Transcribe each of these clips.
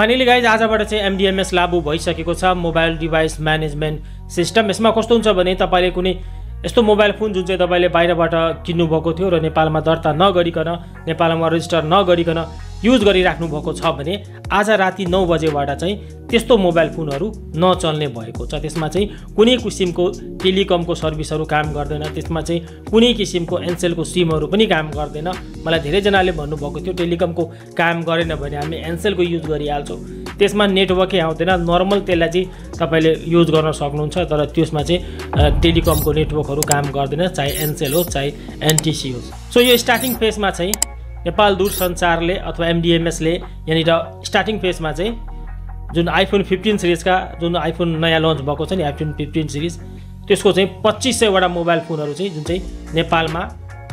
Finally guys आजबाट चाहिँ MDMS लागू भइसकेको छ मोबाइल डिभाइस म्यानेजमेन्ट सिस्टम यसमा कस्तो हुन्छ भने तपाईँले कुनै यस्तो मोबाइल फोन जुन चाहिँ तपाईँले बाहिरबाट किन्नुभएको थियो र नेपालमा दर्ता नगरिकन नेपालमा रजिस्टर नगरिकन युज गरिराख्नु भएको छ भने आज राति नौ बजेबाट चाहिँ त्यस्तो मोबाइल फोनहरू नचल्ने भएको छ। त्यसमा चाहिँ कुनै किसिमको टेलिकमको सर्भिसहरू काम गर्दैन। त्यसमा चाहिँ कुनै किसिमको एनसेलको सिमहरू पनि काम गर्दैन। मलाई धेरैजनाले भन्नुभएको थियो टेलिकमको काम गरेन भने हामी एनसेलको युज गरिहाल्छौँ। त्यसमा नेटवर्कै आउँदैन। नर्मल त्यसलाई चाहिँ तपाईँले युज गर्न सक्नुहुन्छ तर त्यसमा चाहिँ टेलिकमको नेटवर्कहरू काम गर्दैन चाहे एनसेल होस् चाहे एनटिसी होस्। सो यो स्टार्टिङ फेजमा चाहिँ नेपाल दूरसञ्चारले अथवा एमडिएमएसले यहाँनिर स्टार्टिङ फेजमा चाहिँ जुन आइफोन फिफ्टिन सिरिजका जुन आइफोन नयाँ लन्च भएको छ नि आइफोन फिफ्टिन सिरिज त्यसको चाहिँ पच्चिस सयवटा मोबाइल फोनहरू चाहिँ जुन चाहिँ नेपालमा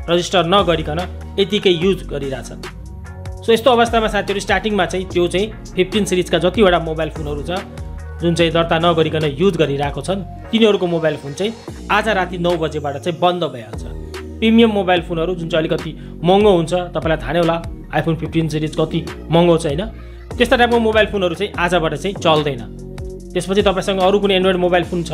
रजिस्टर नगरिकन यतिकै युज गरिरहेछन्। सो यस्तो अवस्थामा साथीहरू स्टार्टिङमा चाहिँ त्यो चाहिँ फिफ्टिन सिरिजका जतिवटा मोबाइल फोनहरू छ जुन चाहिँ दर्ता नगरिकन युज गरिरहेको छन् तिनीहरूको मोबाइल फोन चाहिँ आज राति नौ बजेबाट चाहिँ बन्द भइहाल्छ। प्रिमियम मोबाइल फोनहरू जुन चाहिँ अलिकति महँगो हुन्छ तपाईँलाई थाहा नै होला आइफोन फिफ्टिन सिरिज कति महँगो छ होइन? त्यस्ता टाइपको मोबाइल फोनहरू चाहिँ आजबाट चाहिँ चल्दैन। त्यसपछि तपाईँसँग अरू कुनै एन्ड्रोइड मोबाइल फोन छ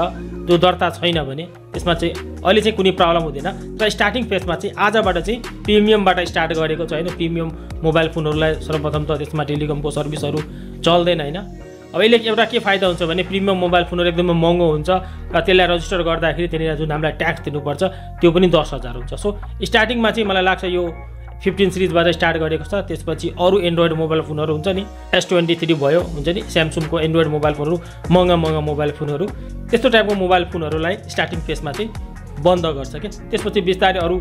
जो दर्ता छैन भने त्यसमा चाहिँ अहिले चाहिँ कुनै प्रब्लम हुँदैन। तर स्टार्टिङ फेजमा चाहिँ आजबाट चाहिँ प्रिमियमबाट स्टार्ट गरेको छ होइन प्रिमियम मोबाइल फोनहरूलाई सर्वप्रथम त त्यसमा टेलिकमको सर्भिसहरू चल्दैन होइन। अब यसले एउटा के फाइदा हुन्छ भने प्रिमियम मोबाइल फोनहरू एकदमै महँगो हुन्छ र त्यसलाई रजिस्टर गर्दाखेरि त्यहाँनिर जुन हामीलाई ट्याक्स दिनुपर्छ त्यो पनि दस हजार हुन्छ। सो स्टार्टिङमा चाहिँ मलाई लाग्छ यो फिफ्टिन सिरिजबाट स्टार्ट गरेको छ। त्यसपछि अरू एन्ड्रोइड मोबाइल फोनहरू हुन्छ नि एस ट्वेन्टी थ्री भयो हुन्छ नि स्यामसङको एन्ड्रोइड मोबाइल फोनहरू महँगा महँगा मोबाइल फोनहरू। त्यस्तो टाइपको मोबाइल फोनहरूलाई स्टार्टिङ फेसमा चाहिँ बन्द गर्छ क्या। त्यसपछि बिस्तारै अरू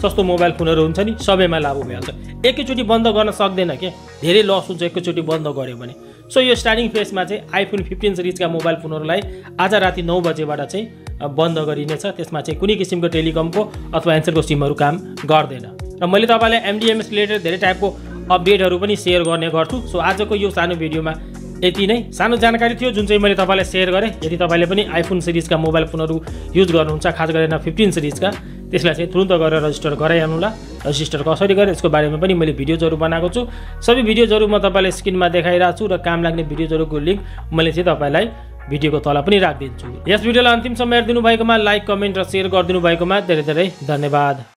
सस्तो मोबाइल फोनहरू हुन्छ नि सबैमा लागु भइहाल्छ। एकैचोटि बन्द गर्न सक्दैन क्या। धेरै लस हुन्छ एकैचोटि बन्द गऱ्यो भने। सो यो स्टार्टिङ फेजमा चाहिँ आइफोन फिफ्टिन सिरिजका मोबाइल फोनहरूलाई आज राति नौ बजेबाट चाहिँ बन्द गरिनेछ। त्यसमा चाहिँ कुनै किसिमको टेलिकमको अथवा एन्सरको सिमहरू काम गर्दैन। र मैले तपाईँलाई एमडिएमएस रिलेटेड धेरै टाइपको अपडेटहरू पनि सेयर गर्ने गर्छु। सो आजको यो सानो भिडियोमा यति नै। सानो जानकारी थियो जुन चाहिँ मैले तपाईँलाई सेयर गरेँ यदि तपाईँले पनि आइफोन सिरिजका मोबाइल फोनहरू युज गर्नुहुन्छ खास गरेर फिफ्टिन सिरिजका त्यसलाई चाहिँ तुरन्त गरेर रजिस्टर गराइहाल्नुला रजिस्टर कसरी गरेर यसको बारेमा पनि मैले भिडियोजहरू बनाएको छु। सबै भिडियोजहरू म तपाईँलाई स्क्रिनमा देखाइरहेको छु र काम लाग्ने भिडियोजहरूको लिङ्क मैले चाहिँ तपाईँलाई भिडियोको तल पनि राखिदिन्छु। यस भिडियोलाई अन्तिम समय हेरिदिनु भएकोमा लाइक कमेन्ट र सेयर गरिदिनु भएकोमा धेरै धेरै धन्यवाद।